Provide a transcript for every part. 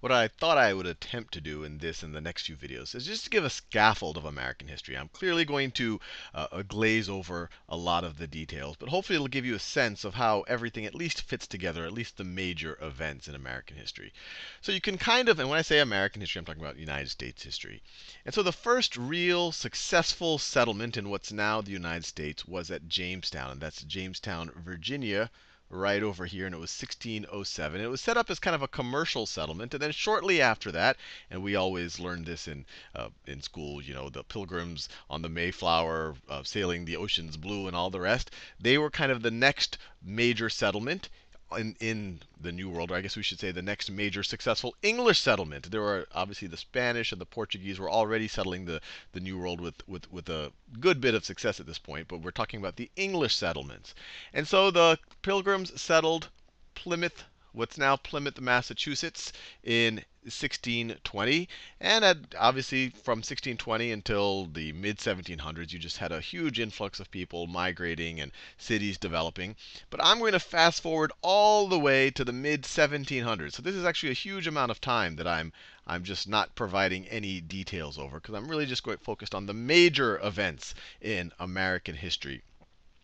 what I thought I would attempt to do in this and the next few videos is just to give a scaffold of American history. I'm clearly going to uh, uh, glaze over a lot of the details, but hopefully it'll give you a sense of how everything at least fits together, at least the major events in American history. So you can kind of, and when I say American history, I'm talking about United States history. And so the first real successful settlement in what's now the United States was at Jamestown, and that's Jamestown, Virginia, right over here, and it was 1607. It was set up as kind of a commercial settlement, and then shortly after that, and we always learned this in uh, in school, you know, the Pilgrims on the Mayflower uh, sailing the oceans blue and all the rest. They were kind of the next major settlement in, in the New World, or I guess we should say the next major successful English settlement. There were obviously the Spanish and the Portuguese were already settling the, the New World with, with, with a good bit of success at this point, but we're talking about the English settlements. And so the Pilgrims settled Plymouth, what's now Plymouth, Massachusetts, in 1620. And obviously, from 1620 until the mid 1700s, you just had a huge influx of people migrating and cities developing. But I'm going to fast forward all the way to the mid 1700s. So this is actually a huge amount of time that I'm I'm just not providing any details over because I'm really just going focused on the major events in American history.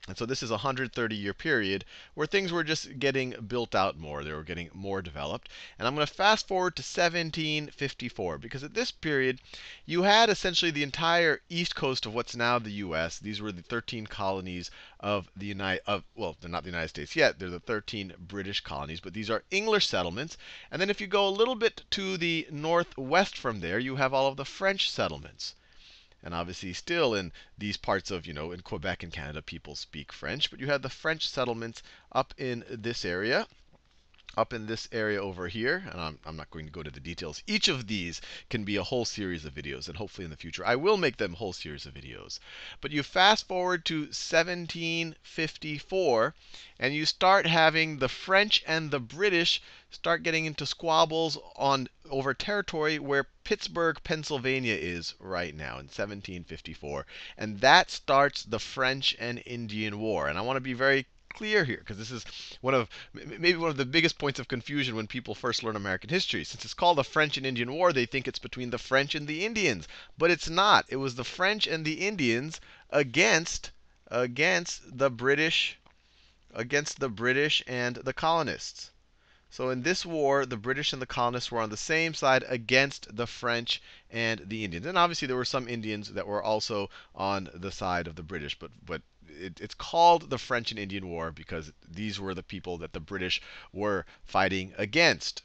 And so this is a 130 year period where things were just getting built out more. They were getting more developed. And I'm going to fast forward to 1754 because at this period you had essentially the entire east coast of what's now the US. These were the 13 colonies of the United of well, they're not the United States yet. They're the 13 British colonies, but these are English settlements. And then if you go a little bit to the northwest from there, you have all of the French settlements. And obviously, still in these parts of, you know, in Quebec and Canada, people speak French. But you have the French settlements up in this area up in this area over here, and I'm, I'm, not going to go to the details. Each of these can be a whole series of videos, and hopefully in the future I will make them whole series of videos. But you fast forward to 1754, and you start having the French and the British start getting into squabbles on over territory where Pittsburgh, Pennsylvania is right now in 1754. And that starts the French and Indian War. And I want to be very clear here because this is one of maybe one of the biggest points of confusion when people first learn American history. Since it's called the French and Indian War, they think it's between the French and the Indians, but it's not. It was the French and the Indians against against the British against the British and the colonists. So in this war, the British and the colonists were on the same side against the French and the Indians. And obviously there were some Indians that were also on the side of the British, but but it, it's called the French and Indian War because these were the people that the British were fighting against.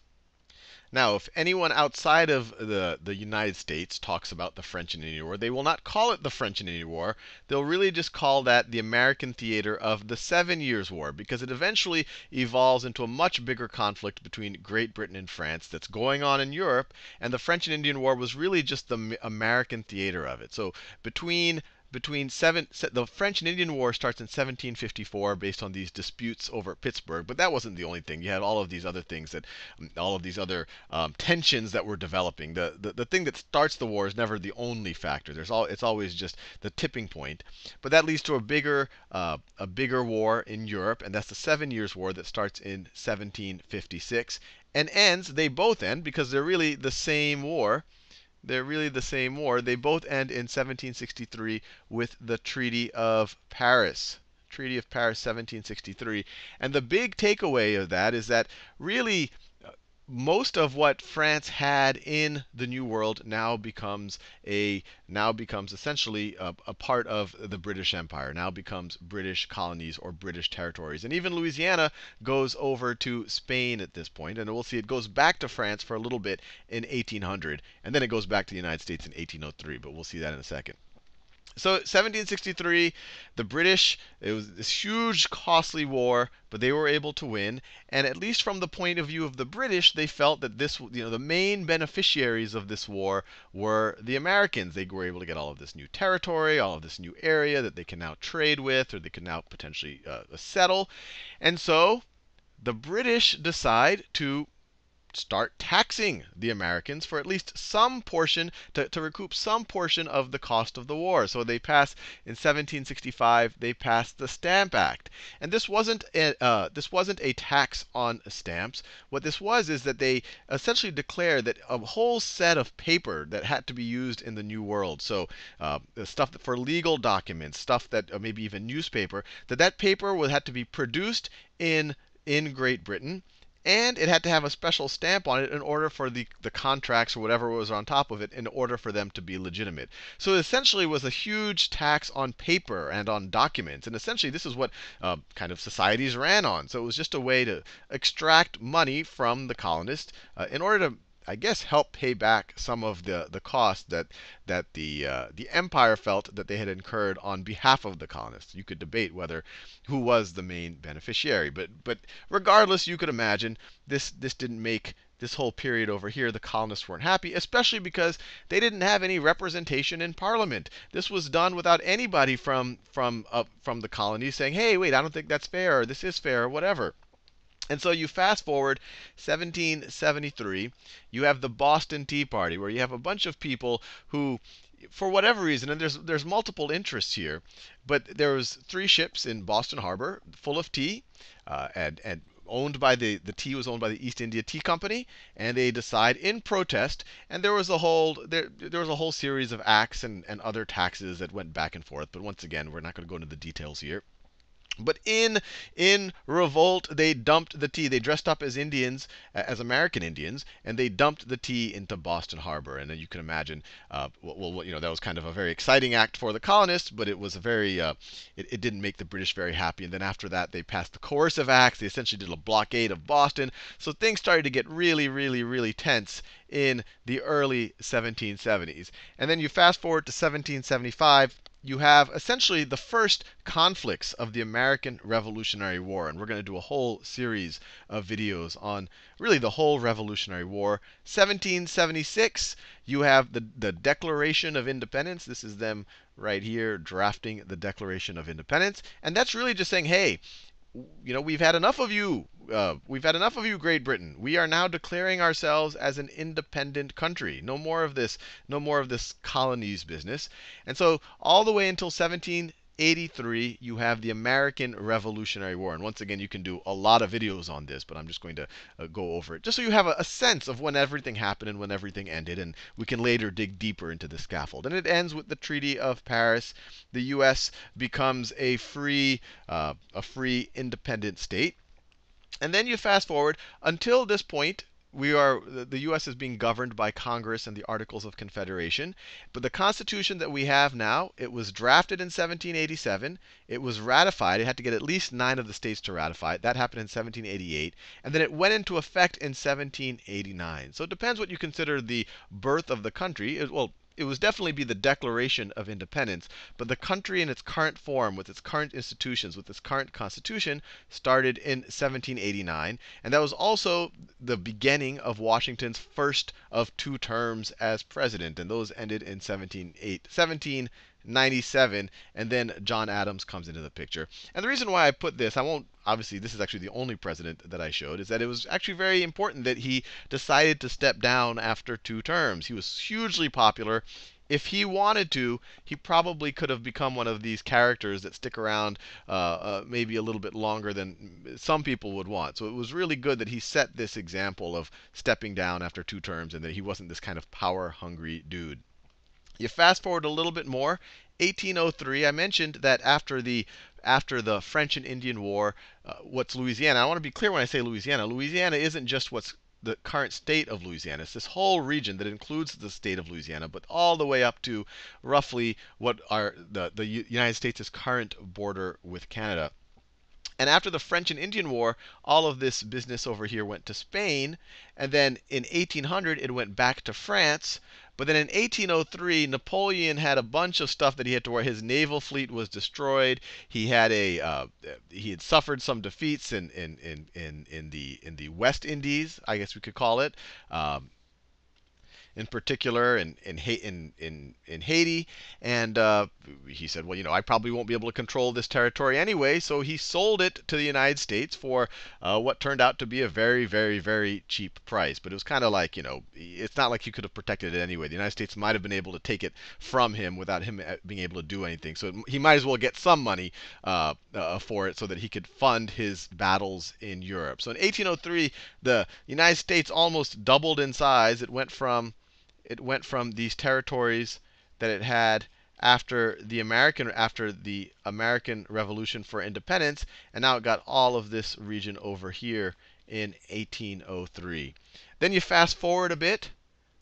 Now, if anyone outside of the, the United States talks about the French and Indian War, they will not call it the French and Indian War. They'll really just call that the American theater of the Seven Years' War, because it eventually evolves into a much bigger conflict between Great Britain and France that's going on in Europe. And the French and Indian War was really just the American theater of it. So between between seven, the French and Indian War starts in 1754 based on these disputes over Pittsburgh. But that wasn't the only thing. You had all of these other things that, um, all of these other um, tensions that were developing. The, the the thing that starts the war is never the only factor. There's all it's always just the tipping point. But that leads to a bigger uh, a bigger war in Europe, and that's the Seven Years' War that starts in 1756 and ends. They both end because they're really the same war. They're really the same war. They both end in 1763 with the Treaty of Paris. Treaty of Paris, 1763. And the big takeaway of that is that really most of what France had in the New World now becomes a now becomes essentially a, a, part of the British Empire. Now becomes British colonies or British territories. And even Louisiana goes over to Spain at this point. And we'll see it goes back to France for a little bit in 1800, and then it goes back to the United States in 1803. But we'll see that in a second. So 1763, the British, it was this huge, costly war, but they were able to win. And at least from the point of view of the British, they felt that this, you know, the main beneficiaries of this war were the Americans. They were able to get all of this new territory, all of this new area that they can now trade with, or they can now potentially uh, settle. And so the British decide to start taxing the Americans for at least some portion, to, to recoup some portion of the cost of the war. So they passed, in 1765, they passed the Stamp Act. And this wasn't a, uh, this wasn't a tax on stamps. What this was is that they essentially declared that a whole set of paper that had to be used in the New World, so uh, stuff for legal documents, stuff that uh, maybe even newspaper, that that paper would have to be produced in in Great Britain and it had to have a special stamp on it in order for the, the contracts or whatever was on top of it in order for them to be legitimate. So it essentially was a huge tax on paper and on documents. And essentially, this is what uh, kind of societies ran on. So it was just a way to extract money from the colonists uh, in order to I guess, help pay back some of the, the cost that, that the, uh, the empire felt that they had incurred on behalf of the colonists. You could debate whether who was the main beneficiary. But, but regardless, you could imagine this, this didn't make this whole period over here, the colonists weren't happy, especially because they didn't have any representation in Parliament. This was done without anybody from from uh, from the colonies saying, "Hey, wait, I don't think that's fair, or this is fair, or whatever." And so you fast forward 1773, you have the Boston Tea Party, where you have a bunch of people who, for whatever reason, and there's there's multiple interests here, but there was three ships in Boston Harbor full of tea, uh, and and owned by the the tea was owned by the East India Tea Company, and they decide in protest, and there was a whole there there was a whole series of acts and, and other taxes that went back and forth. But once again, we're not going to go into the details here. But in in revolt, they dumped the tea. They dressed up as Indians, as American Indians, and they dumped the tea into Boston Harbor. And then you can imagine, uh, well, you know, that was kind of a very exciting act for the colonists, but it was a very, uh, it, it didn't make the British very happy. And then after that, they passed the coercive acts. They essentially did a blockade of Boston. So things started to get really, really, really tense in the early 1770s. And then you fast forward to 1775 you have essentially the first conflicts of the American Revolutionary War. And we're going to do a whole series of videos on really the whole Revolutionary War. 1776, you have the, the Declaration of Independence. This is them right here drafting the Declaration of Independence. And that's really just saying, hey, you know, we've had enough of you. Uh, we've had enough of you, Great Britain. We are now declaring ourselves as an independent country. No more of this, no more of this colonies business. And so all the way until 17 83, you have the American Revolutionary War. And once again, you can do a lot of videos on this, but I'm just going to uh, go over it just so you have a, a, sense of when everything happened and when everything ended. And we can later dig deeper into the scaffold. And it ends with the Treaty of Paris. The U.S. becomes a free, uh, a free independent state. And then you fast forward until this point, we are the U.S. is being governed by Congress and the Articles of Confederation. But the Constitution that we have now, it was drafted in 1787. It was ratified. It had to get at least nine of the states to ratify it. That happened in 1788, and then it went into effect in 1789. So it depends what you consider the birth of the country. It, well, it was definitely be the Declaration of Independence, but the country in its current form, with its current institutions, with its current constitution, started in 1789, and that was also the beginning of Washington's first of two terms as president, and those ended in 17, 97, and then John Adams comes into the picture. And the reason why I put this, I won't, obviously, this is actually the only president that I showed, is that it was actually very important that he decided to step down after two terms. He was hugely popular. If he wanted to, he probably could have become one of these characters that stick around uh, uh, maybe a little bit longer than some people would want. So it was really good that he set this example of stepping down after two terms and that he wasn't this kind of power hungry dude. You fast forward a little bit more, 1803. I mentioned that after the after the French and Indian War, uh, what's Louisiana? I want to be clear when I say Louisiana. Louisiana isn't just what's the current state of Louisiana. It's this whole region that includes the state of Louisiana, but all the way up to roughly what are the, the United States' current border with Canada. And after the French and Indian War, all of this business over here went to Spain. And then in 1800, it went back to France. But then in 1803, Napoleon had a bunch of stuff that he had to wear. His naval fleet was destroyed. He had a uh, he had suffered some defeats in in, in, in in the in the West Indies, I guess we could call it. Um, in particular in in in in, in Haiti, and uh, he said, well, you know, I probably won't be able to control this territory anyway, so he sold it to the United States for uh, what turned out to be a very, very, very cheap price. But it was kind of like, you know, it's not like he could have protected it anyway. The United States might have been able to take it from him without him uh, being able to do anything. So he might as well get some money uh, uh, for it so that he could fund his battles in Europe. So in 1803, the United States almost doubled in size. It went from it went from these territories that it had after the American after the American Revolution for Independence, and now it got all of this region over here in 1803. Then you fast forward a bit.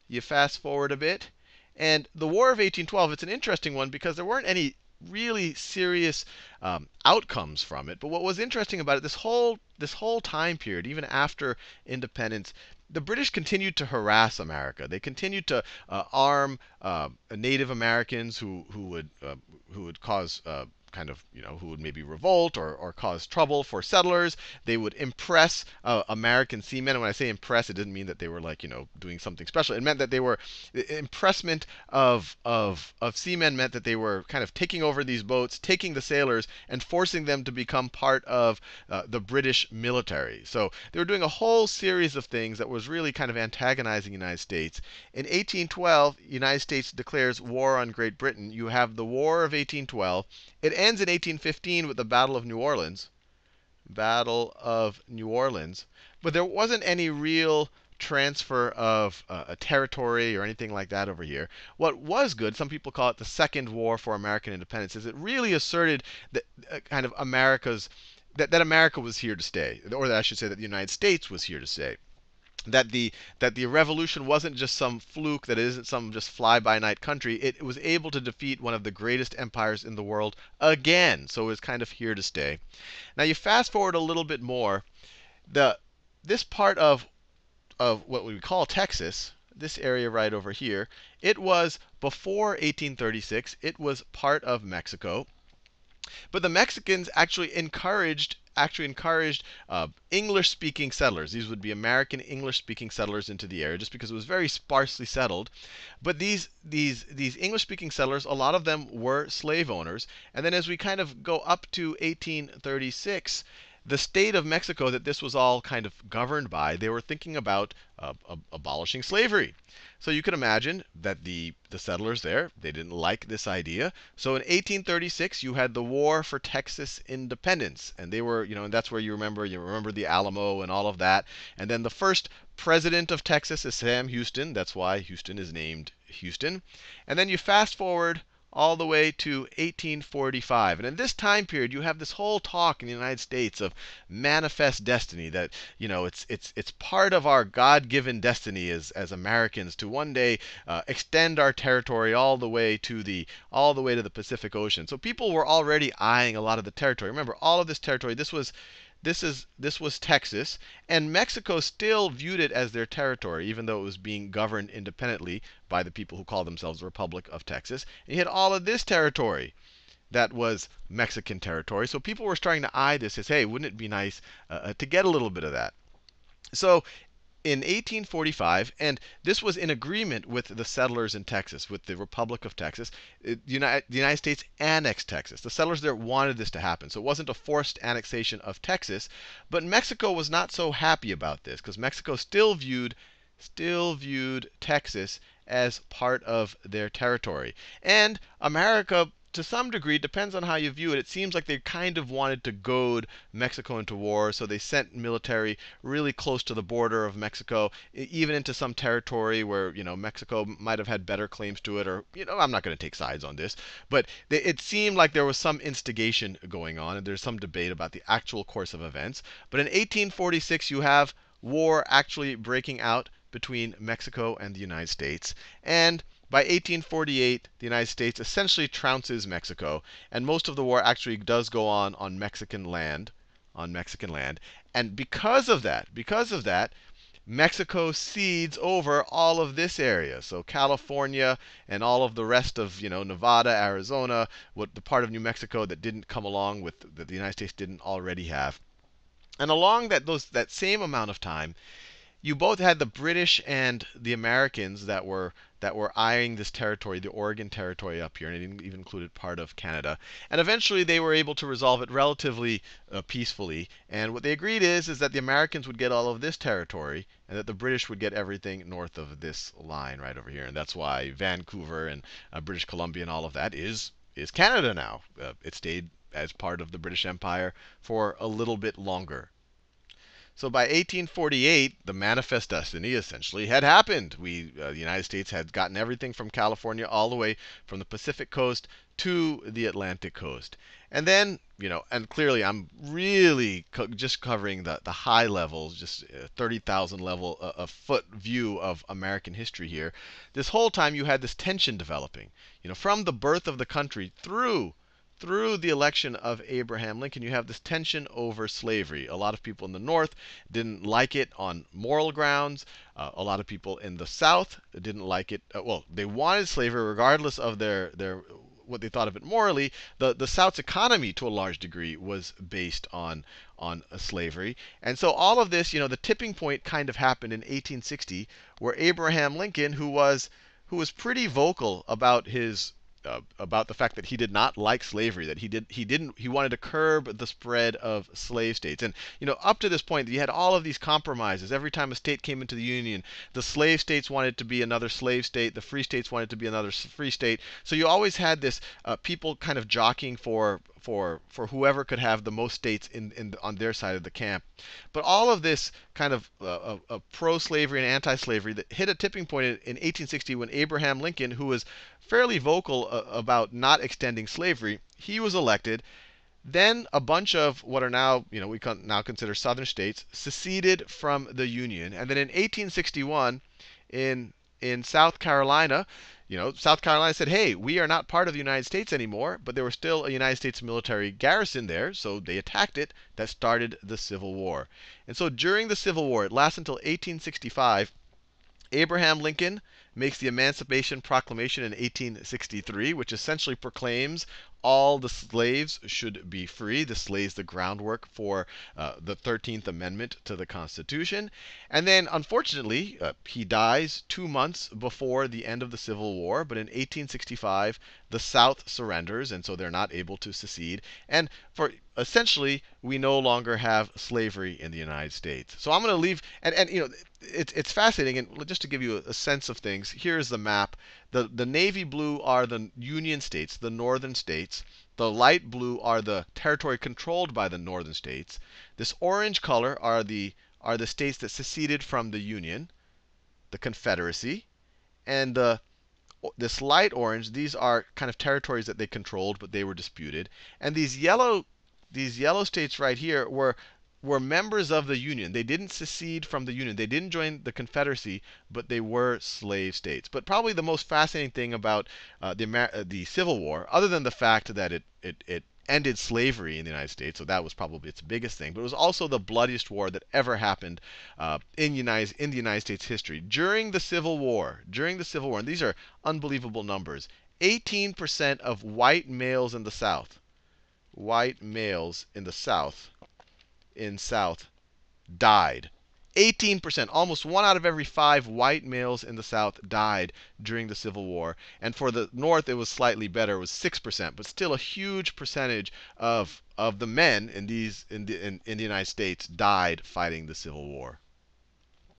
You fast forward a bit, and the War of 1812. It's an interesting one because there weren't any really serious um, outcomes from it. But what was interesting about it, this whole this whole time period, even after independence, the British continued to harass America. They continued to uh, arm uh, Native Americans who who would uh, who would cause uh, kind of, you know, who would maybe revolt or, or cause trouble for settlers. They would impress uh, American seamen. And when I say impress, it didn't mean that they were like, you know, doing something special. It meant that they were impressment of of of seamen meant that they were kind of taking over these boats, taking the sailors, and forcing them to become part of uh, the British military. So they were doing a whole series of things that was really kind of antagonizing the United States. In 1812, the United States declares war on Great Britain. You have the War of 1812. It ends in 1815 with the Battle of New Orleans. Battle of New Orleans. But there wasn't any real transfer of uh, a territory or anything like that over here. What was good, some people call it the Second War for American Independence, is it really asserted that uh, kind of America's that, that America was here to stay, or that I should say that the United States was here to stay that the that the revolution wasn't just some fluke that it isn't some just fly by night country. It was able to defeat one of the greatest empires in the world again. So it's kind of here to stay. Now you fast forward a little bit more. The this part of of what we call Texas this area right over here it was before 1836 it was part of Mexico. But the Mexicans actually encouraged actually encouraged uh, English speaking settlers. These would be American English speaking settlers into the area just because it was very sparsely settled. But these these these English speaking settlers, a lot of them were slave owners. And then as we kind of go up to 1836, the state of Mexico that this was all kind of governed by, they were thinking about uh, abolishing slavery. So you can imagine that the, the settlers there, they didn't like this idea. So in 1836, you had the War for Texas Independence. And they were, you know, and that's where you remember, you remember the Alamo and all of that. And then the first president of Texas is Sam Houston. That's why Houston is named Houston. And then you fast forward all the way to 1845. And in this time period, you have this whole talk in the United States of manifest destiny that, you know, it's it's it's part of our God-given destiny as as Americans to one day uh, extend our territory all the way to the all the way to the Pacific Ocean. So people were already eyeing a lot of the territory. Remember, all of this territory, this was this is this was Texas, and Mexico still viewed it as their territory, even though it was being governed independently by the people who call themselves the Republic of Texas. And you had all of this territory that was Mexican territory. So people were starting to eye this as, hey, wouldn't it be nice uh, uh to get a little bit of that? So in 1845, and this was in agreement with the settlers in Texas, with the Republic of Texas. Uh, it, United, the United States annexed Texas. The settlers there wanted this to happen. So it wasn't a forced annexation of Texas. But Mexico was not so happy about this because Mexico still viewed still viewed Texas as part of their territory. And America to some degree, depends on how you view it. It seems like they kind of wanted to goad Mexico into war, so they sent military really close to the border of Mexico, even into some territory where you know Mexico might have had better claims to it, or you know I'm not going to take sides on this, but they, it seemed like there was some instigation going on, and there's some debate about the actual course of events. But in 1846, you have war actually breaking out between Mexico and the United States, and by 1848, the United States essentially trounces Mexico, and most of the war actually does go on on Mexican land, on Mexican land. And because of that, because of that, Mexico cedes over all of this area. So California and all of the rest of, you know, Nevada, Arizona, what the part of New Mexico that didn't come along with that the United States didn't already have. And along that those that same amount of time, you both had the British and the Americans that were that were eyeing this territory, the Oregon Territory up here, and it even included part of Canada. And eventually, they were able to resolve it relatively uh, peacefully. And what they agreed is is that the Americans would get all of this territory, and that the British would get everything north of this line right over here. And that's why Vancouver and uh, British Columbia and all of that is is Canada now. Uh, it stayed as part of the British Empire for a little bit longer. So by 1848, the manifest destiny essentially had happened. We, uh, the United States, had gotten everything from California all the way from the Pacific coast to the Atlantic coast. And then, you know, and clearly I'm really co just covering the, the high levels, just uh, 30,000 level uh, a foot view of American history here. This whole time you had this tension developing, you know, from the birth of the country through through the election of Abraham Lincoln, you have this tension over slavery. A lot of people in the North didn't like it on moral grounds. Uh, a lot of people in the South didn't like it. Uh, well, they wanted slavery regardless of their their what they thought of it morally. The the South's economy, to a large degree, was based on on slavery. And so all of this, you know, the tipping point kind of happened in 1860, where Abraham Lincoln, who was who was pretty vocal about his uh, about the fact that he did not like slavery, that he did he didn't he wanted to curb the spread of slave states. And you know, up to this point, you had all of these compromises. Every time a state came into the union, the slave states wanted to be another slave state, the free states wanted to be another free state. So you always had this uh, people kind of jockeying for for for whoever could have the most states in, in on their side of the camp. But all of this kind of uh, uh, pro-slavery and anti-slavery that hit a tipping point in, in 1860 when Abraham Lincoln, who was fairly vocal uh, about not extending slavery, he was elected. Then a bunch of what are now, you know, we now consider southern states seceded from the Union. And then in 1861, in in South Carolina, you know, South Carolina said, hey, we are not part of the United States anymore, but there was still a United States military garrison there, so they attacked it. That started the Civil War. And so during the Civil War, it lasts until 1865, Abraham Lincoln makes the Emancipation Proclamation in 1863, which essentially proclaims all the slaves should be free. This lays the groundwork for uh, the 13th Amendment to the Constitution. And then, unfortunately, uh, he dies two months before the end of the Civil War. But in 1865, the South surrenders, and so they're not able to secede. And for essentially, we no longer have slavery in the United States. So I'm going to leave, and, and you know, it's it's fascinating. And just to give you a, a sense of things, here's the map. The, the navy blue are the Union states, the northern states. The light blue are the territory controlled by the northern states. This orange color are the are the states that seceded from the Union, the Confederacy, and the this light orange, these are kind of territories that they controlled, but they were disputed. And these yellow these yellow states right here were were members of the Union. They didn't secede from the Union. They didn't join the Confederacy, but they were slave states. But probably the most fascinating thing about uh, the, Amer uh, the Civil War, other than the fact that it, it, it ended slavery in the United States, so that was probably its biggest thing. But it was also the bloodiest war that ever happened uh, in, United, in the United States history. During the Civil War, during the Civil War, and these are unbelievable numbers, 18% of white males in the South, white males in the South in South died. 18%, almost one out of every five white males in the South died during the Civil War. And for the North, it was slightly better, it was 6%, but still a huge percentage of, of the men in, these, in, the, in, in the United States died fighting the Civil War.